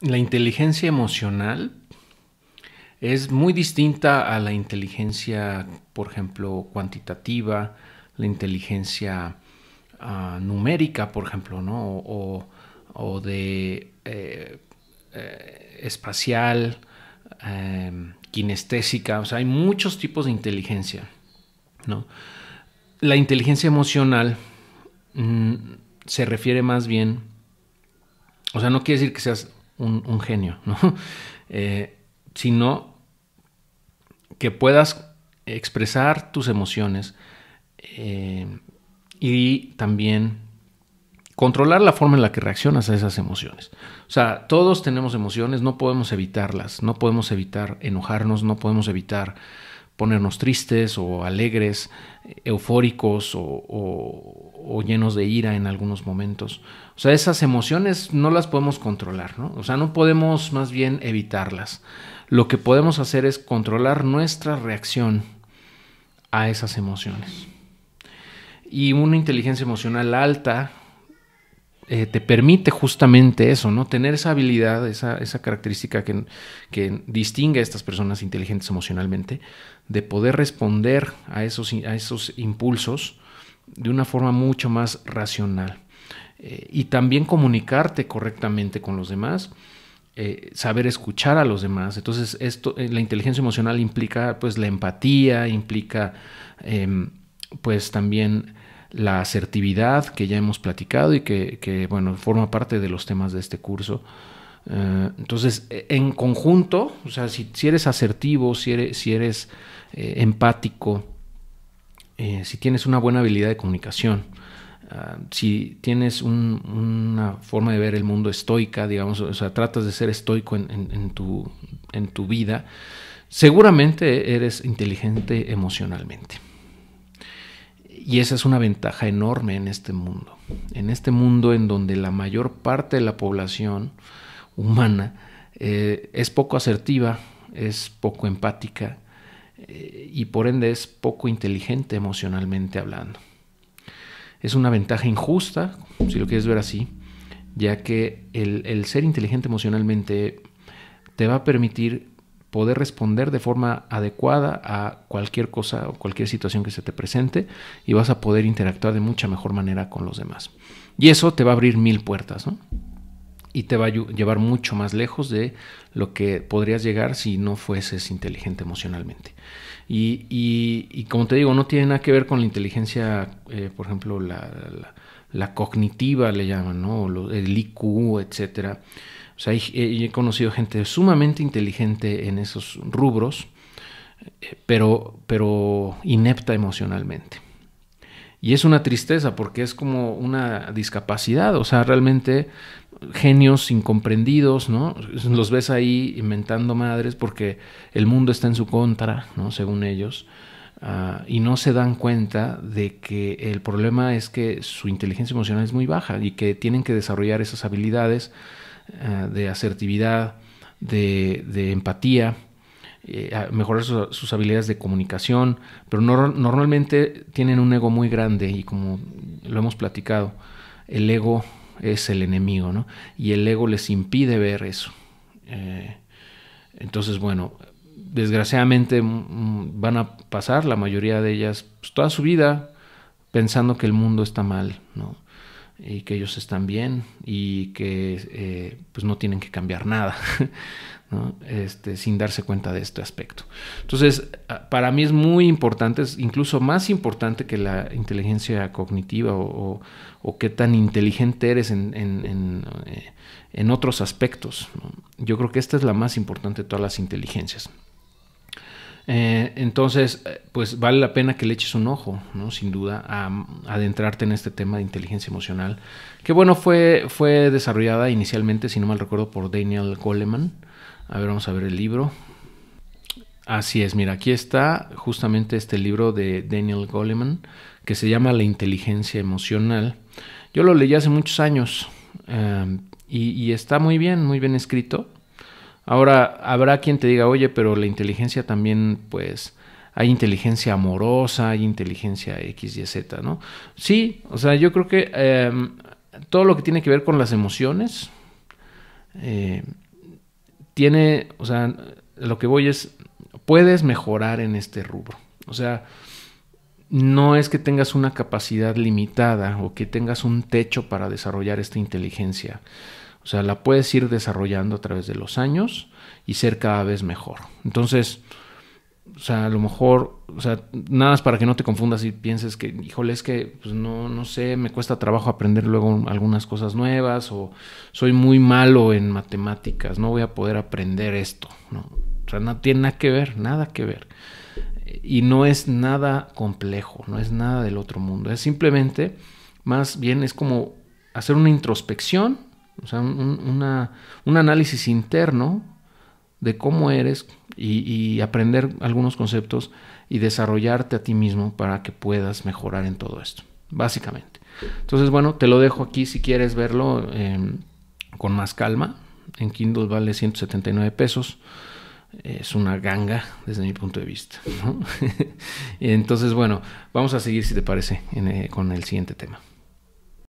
La inteligencia emocional es muy distinta a la inteligencia, por ejemplo, cuantitativa, la inteligencia ah, numérica, por ejemplo, ¿no? o, de eh, eh, espacial, em, kinestésica, o sea, hay muchos tipos de inteligencia, ¿no? La inteligencia emocional mm, se refiere más bien, o sea, no quiere decir que seas un, genio, ¿no? Eh, sino que puedas expresar tus emociones eh, y también controlar la forma en la que reaccionas a esas emociones. O sea, todos tenemos emociones, no podemos evitarlas, no podemos evitar enojarnos, no podemos evitar ponernos tristes o alegres, eufóricos o, llenos de ira en algunos momentos. O sea, esas emociones no las podemos controlar, ¿no? O sea, no podemos más bien evitarlas. Lo que podemos hacer es controlar nuestra reacción a esas emociones. Y una inteligencia emocional alta eh, te permite justamente eso, ¿no? Tener esa habilidad, esa, esa característica que, que, distingue a estas personas inteligentes emocionalmente, de poder responder a esos, a esos impulsos de una forma mucho más racional. Eh, y también comunicarte correctamente con los demás, eh, saber escuchar a los demás. Entonces, esto, la inteligencia emocional implica pues la empatía, implica em, pues también la asertividad que ya hemos platicado y que, bueno, forma parte de los temas de este curso. Eh, entonces, en conjunto, o sea, si, eres asertivo, si eres, si eres eh, empático, eh, si tienes una buena habilidad de comunicación, ah, si tienes una forma de ver el mundo estoica, digamos, o sea, tratas de ser estoico en, tu, en tu vida, seguramente eres inteligente emocionalmente. Y esa es una ventaja enorme en este mundo. En este mundo en donde la mayor parte de la población humana eh, es poco asertiva, es poco empática eh, y por ende es poco inteligente emocionalmente hablando. Es una ventaja injusta, si lo quieres ver así, ya que el ser inteligente emocionalmente te va a permitir poder responder de forma adecuada a cualquier cosa o cualquier situación que se te presente y vas a poder interactuar de mucha mejor manera con los demás. Y eso te va a abrir mil puertas, ¿no? Y te va a llevar mucho más lejos de lo que podrías llegar si no fueses inteligente emocionalmente. Y, como te digo, no tiene nada que ver con la inteligencia, eh, por ejemplo, la, cognitiva le llaman, ¿no? El IQ, etcétera o sea, he, conocido gente sumamente inteligente en esos rubros, eh, pero, pero inepta emocionalmente. Y es una tristeza porque es como una discapacidad, o sea, realmente genios incomprendidos, ¿no? Los ves ahí inventando madres porque el mundo está en su contra, ¿no? Según ellos. Ah, y no se dan cuenta de que el problema es que su inteligencia emocional es muy baja y que tienen que desarrollar esas habilidades eh, de asertividad, de, empatía, eh, mejorar sus, habilidades de comunicación, pero normalmente tienen un ego muy grande y como lo hemos platicado, el ego es el enemigo, ¿no? Y el ego les impide ver eso. Eh, entonces, bueno, desgraciadamente van a pasar la mayoría de ellas pues, toda su vida pensando que el mundo está mal, ¿no? Y que ellos están bien y que eh, pues no tienen que cambiar nada, este, sin darse cuenta de este aspecto. Entonces, para mí es muy importante, es incluso más importante que la inteligencia cognitiva o, qué tan inteligente eres en, en, eh, otros aspectos. Yo creo que esta es la más importante de todas las inteligencias. Eh, entonces, eh, pues vale la pena que le eches un ojo, ¿no? Sin duda, a, adentrarte en este tema de inteligencia emocional. Que bueno, fue, fue desarrollada inicialmente, si no mal recuerdo, por Daniel Goleman. A ver, vamos a ver el libro. Así es, mira, aquí está justamente este libro de Daniel Goleman que se llama La inteligencia emocional. Yo lo leí hace muchos años eh, y está muy bien, muy bien escrito. Ahora, habrá quien te diga, oye, pero la inteligencia también, pues, hay inteligencia amorosa, hay inteligencia X y Z, ¿no? Sí, o sea, yo creo que em, todo lo que tiene que ver con las emociones, eh, tiene, o sea, lo que voy es, puedes mejorar en este rubro. O sea, no es que tengas una capacidad limitada o que tengas un techo para desarrollar esta inteligencia. O sea, la puedes ir desarrollando a través de los años y ser cada vez mejor. Entonces, o sea, a lo mejor, o sea, nada más para que no te confundas y pienses que, híjole, es que, pues no, no sé, me cuesta trabajo aprender luego algunas cosas nuevas o soy muy malo en matemáticas, no voy a poder aprender esto, ¿no? O sea, no tiene nada que ver, nada que ver. Y no es nada complejo, no es nada del otro mundo, es simplemente, más bien es como hacer una introspección, o sea, un, análisis interno de cómo eres y, aprender algunos conceptos y desarrollarte a ti mismo para que puedas mejorar en todo esto, básicamente. Entonces, bueno, te lo dejo aquí si quieres verlo em, con más calma. En Kindle vale 179 pesos. Es una ganga desde mi punto de vista. Entonces, bueno, vamos a seguir si te parece eh, con el siguiente tema.